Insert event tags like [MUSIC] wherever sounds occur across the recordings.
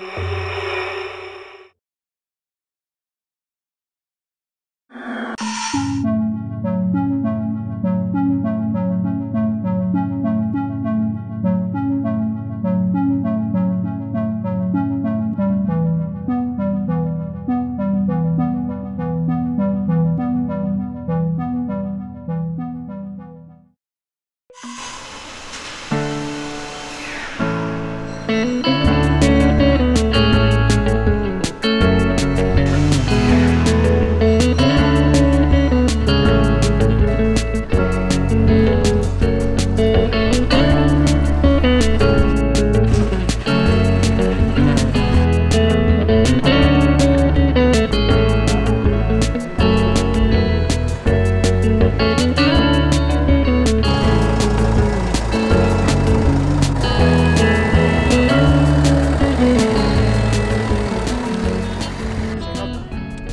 Thank you.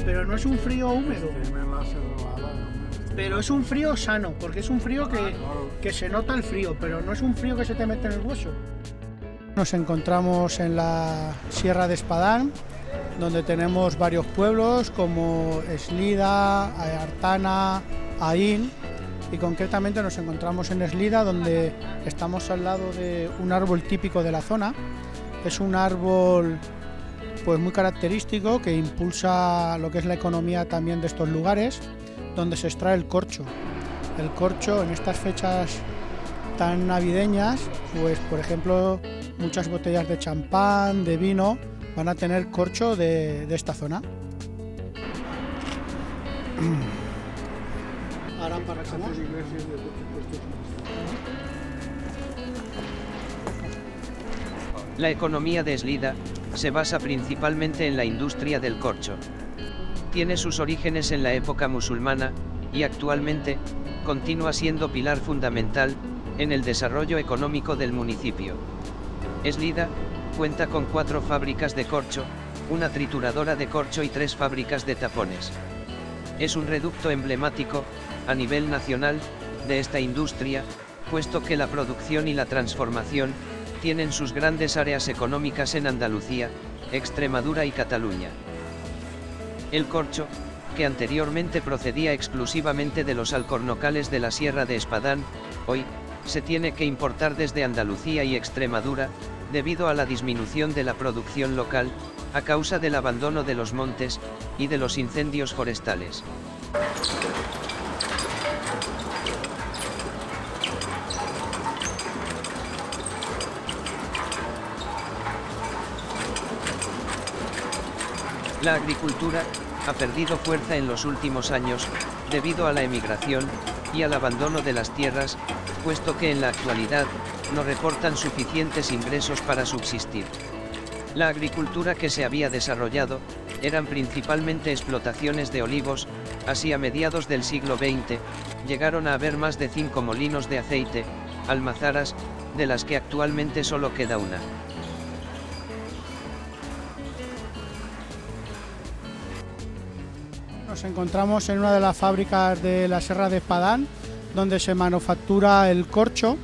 Pero no es un frío húmedo, pero es un frío sano, porque es un frío que, que se nota el frío, pero no es un frío que se te mete en el hueso. Nos encontramos en la Sierra de Espadán, donde tenemos varios pueblos como Eslida, Artana, Aín, y concretamente nos encontramos en Eslida, donde estamos al lado de un árbol típico de la zona. Es un árbol pues muy característico que impulsa lo que es la economía también de estos lugares, donde se extrae el corcho. El corcho en estas fechas tan navideñas, pues por ejemplo muchas botellas de champán, de vino, van a tener corcho de, de esta zona. [CLEARS THROAT] Ahora para La economía de Eslida se basa principalmente en la industria del corcho. Tiene sus orígenes en la época musulmana, y actualmente, continúa siendo pilar fundamental, en el desarrollo económico del municipio. Eslida, cuenta con cuatro fábricas de corcho, una trituradora de corcho y tres fábricas de tapones. Es un reducto emblemático, a nivel nacional, de esta industria, puesto que la producción y la transformación, tienen sus grandes áreas económicas en Andalucía, Extremadura y Cataluña. El corcho, que anteriormente procedía exclusivamente de los alcornocales de la Sierra de Espadán, hoy, se tiene que importar desde Andalucía y Extremadura, debido a la disminución de la producción local, a causa del abandono de los montes, y de los incendios forestales. La agricultura, ha perdido fuerza en los últimos años, debido a la emigración, y al abandono de las tierras, puesto que en la actualidad, no reportan suficientes ingresos para subsistir. La agricultura que se había desarrollado, eran principalmente explotaciones de olivos, así a mediados del siglo XX, llegaron a haber más de cinco molinos de aceite, almazaras, de las que actualmente solo queda una. Nos encontramos en una de las fábricas de la Sierra de Espadán, donde se manufactura el corcho.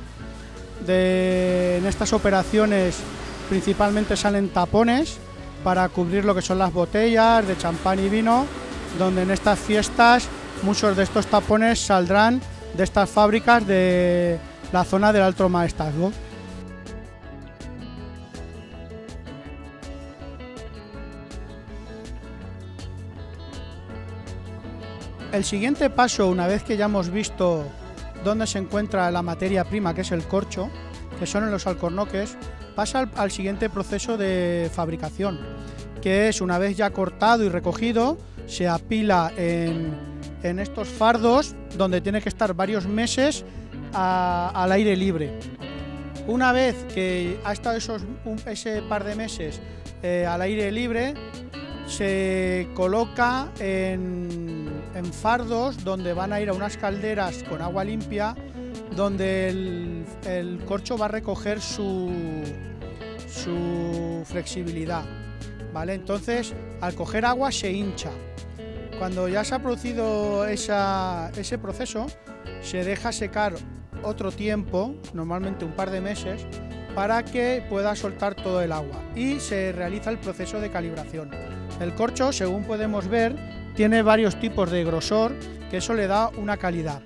En estas operaciones principalmente salen tapones para cubrir lo que son las botellas de champán y vino, donde en estas fiestas muchos de estos tapones saldrán de estas fábricas de la zona del Alto Maestrazgo. El siguiente paso, una vez que ya hemos visto dónde se encuentra la materia prima, que es el corcho, que son en los alcornoques, pasa al, siguiente proceso de fabricación, que es una vez ya cortado y recogido, se apila en, estos fardos donde tiene que estar varios meses al aire libre. Una vez que ha estado ese par de meses eh, al aire libre, se coloca en, en fardos donde van a ir a unas calderas con agua limpia, donde el, corcho va a recoger su, su flexibilidad. ¿vale? Entonces, al coger agua se hincha. Cuando ya se ha producido esa- ese proceso, se deja secar otro tiempo, normalmente un par de meses, para que pueda soltar todo el agua y se realiza el proceso de calibración. El corcho, según podemos ver, tiene varios tipos de grosor que eso le da una calidad.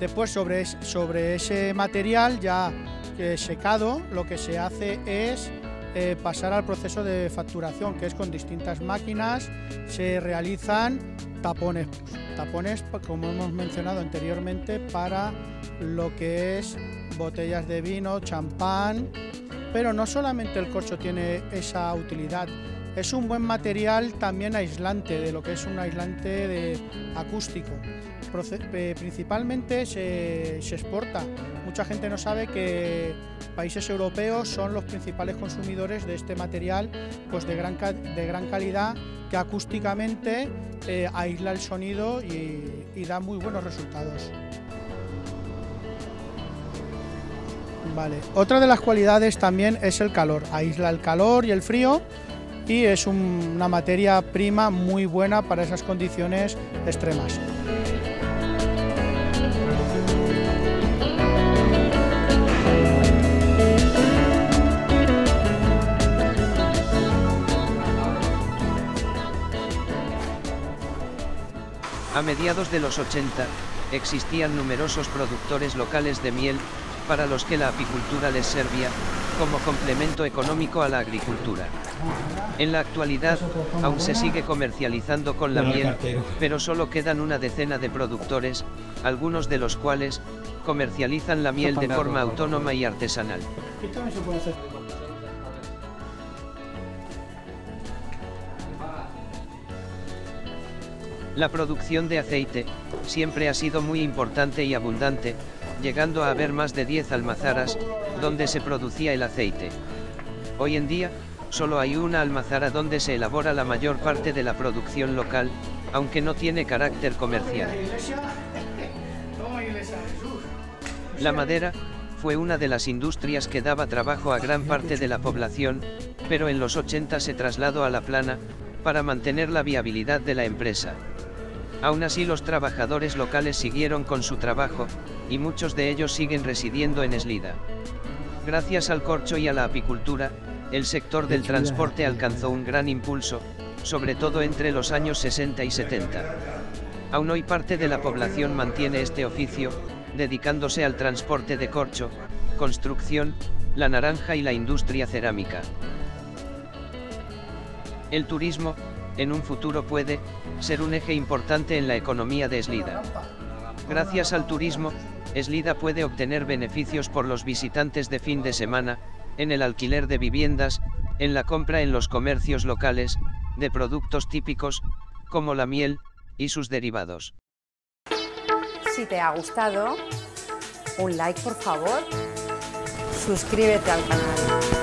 Después sobre, sobre ese material ya eh, secado lo que se hace es eh, pasar al proceso de facturación, que es con distintas máquinas, se realizan tapones, tapones como hemos mencionado anteriormente para lo que es botellas de vino, champán, pero no solamente el corcho tiene esa utilidad, es un buen material también aislante, de lo que es un aislante de acústico. Principalmente se, exporta. Mucha gente no sabe que países europeos son los principales consumidores de este material pues de, gran, de gran calidad que acústicamente eh, aísla el sonido y, y da muy buenos resultados. Vale. Otra de las cualidades también es el calor. Aísla el calor y el frío y es una materia prima muy buena para esas condiciones extremas. A mediados de los 80, existían numerosos productores locales de miel, para los que la apicultura les servía, como complemento económico a la agricultura. En la actualidad, aún se sigue comercializando con la miel, pero solo quedan una decena de productores, algunos de los cuales, comercializan la miel de forma autónoma y artesanal. La producción de aceite, siempre ha sido muy importante y abundante, llegando a haber más de 10 almazaras, donde se producía el aceite. Hoy en día, solo hay una almazara donde se elabora la mayor parte de la producción local, aunque no tiene carácter comercial. La madera, fue una de las industrias que daba trabajo a gran parte de la población, pero en los 80 se trasladó a la plana, para mantener la viabilidad de la empresa. Aún así los trabajadores locales siguieron con su trabajo, y muchos de ellos siguen residiendo en Eslida. Gracias al corcho y a la apicultura, el sector del transporte alcanzó un gran impulso, sobre todo entre los años 60 y 70. Aún hoy parte de la población mantiene este oficio, dedicándose al transporte de corcho, construcción, la naranja y la industria cerámica. El turismo, en un futuro puede, ser un eje importante en la economía de Eslida. Gracias al turismo, Eslida puede obtener beneficios por los visitantes de fin de semana, en el alquiler de viviendas, en la compra en los comercios locales, de productos típicos, como la miel, y sus derivados. Si te ha gustado, un like por favor, suscríbete al canal.